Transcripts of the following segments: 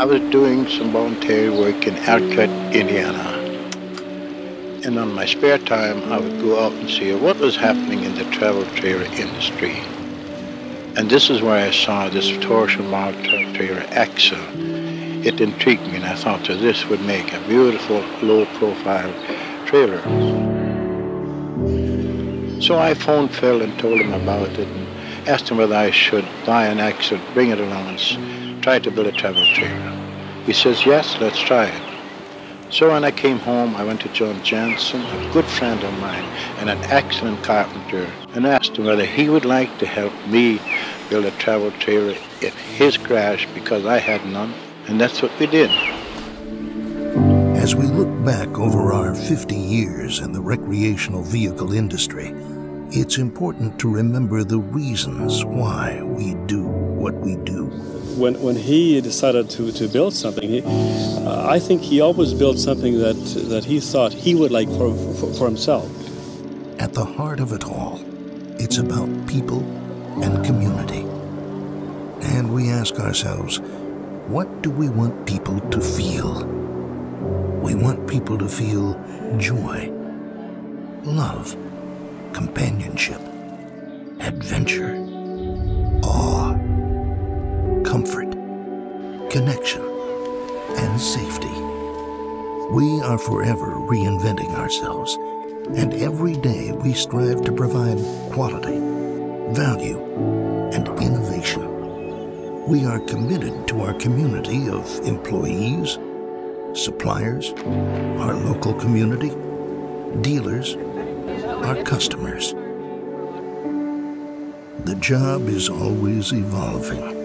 I was doing some voluntary work in Elkhart, Indiana. And on my spare time, I would go out and see what was happening in the travel trailer industry. And this is where I saw this torsion bar trailer axle. It intrigued me, and I thought that this would make a beautiful, low-profile trailer. So I phoned Phil and told him about it asked him whether I should buy an axe and bring it along, and try to build a travel trailer. He says, yes, let's try it. So when I came home, I went to John Jansen, a good friend of mine and an excellent carpenter, and asked him whether he would like to help me build a travel trailer in his garage because I had none, and that's what we did. As we look back over our 50 years in the recreational vehicle industry, it's important to remember the reasons why we do what we do. When, when he decided to, to build something, he, uh, I think he always built something that, that he thought he would like for, for, for himself. At the heart of it all, it's about people and community. And we ask ourselves, what do we want people to feel? We want people to feel joy, love, companionship, adventure, awe, comfort, connection, and safety. We are forever reinventing ourselves, and every day we strive to provide quality, value, and innovation. We are committed to our community of employees, suppliers, our local community, dealers, our customers. The job is always evolving.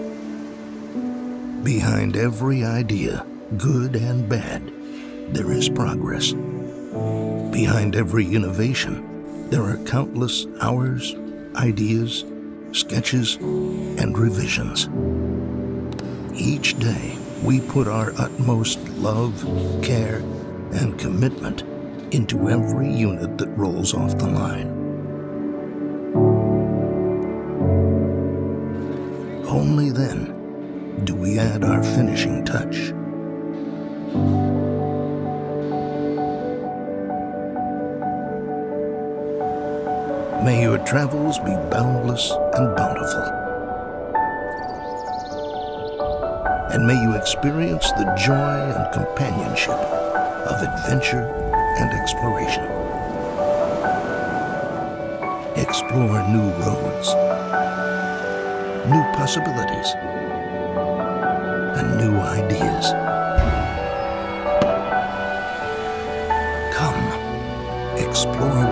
Behind every idea, good and bad, there is progress. Behind every innovation, there are countless hours, ideas, sketches, and revisions. Each day, we put our utmost love, care, and commitment into every unit that rolls off the line. Only then do we add our finishing touch. May your travels be boundless and bountiful. And may you experience the joy and companionship of adventure and exploration. Explore new roads, new possibilities, and new ideas. Come, explore